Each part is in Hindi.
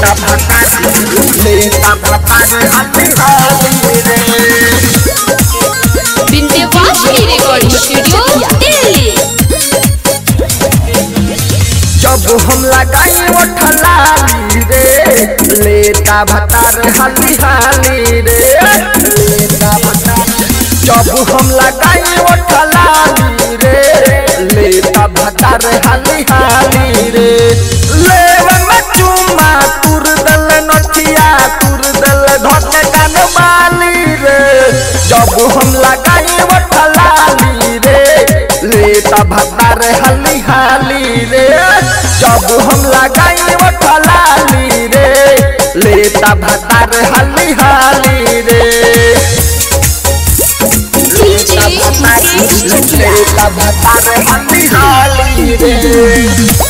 लेता रे दिल्ली। जब हम लगाई वो ठलाली रे, लेता भतार हाली हाली रे। लेता भतार जब हम लगाई वो ठलाली रे, लेता हाली हाली लेता रे हाली हाली रे। जब हम लगाई वो ठलाली रे लेता भतार हाली हाली रे। लेता भत्ता रे हाली हाली रे।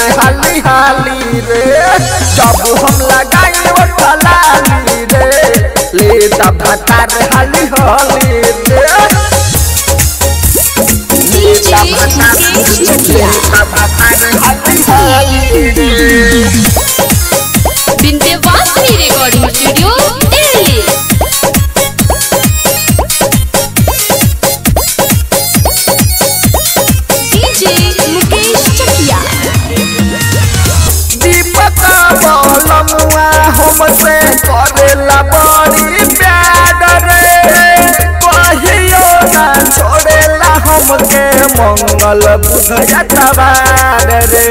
भतार हाली हाली रे। जब हम लगाई उठलाली रे। लेता भतार हाली हाली रे। मंगल बुध जतवार रे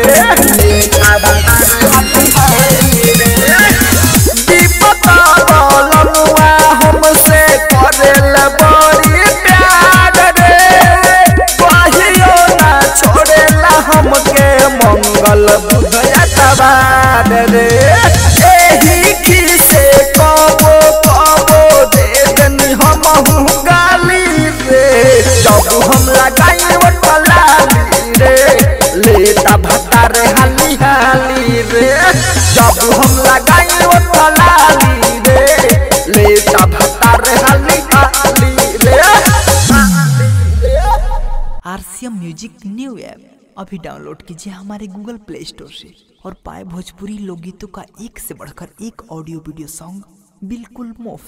जब हम लगाई वटलाली रे, लेटा भत्ता रे रे। आरसीएम म्यूज़िक न्यू ऐप, अभी डाउनलोड कीजिए हमारे गूगल प्ले स्टोर से और पाए भोजपुरी लोकगीतों का एक से बढ़कर एक ऑडियो वीडियो सॉन्ग बिल्कुल मुफ़्त।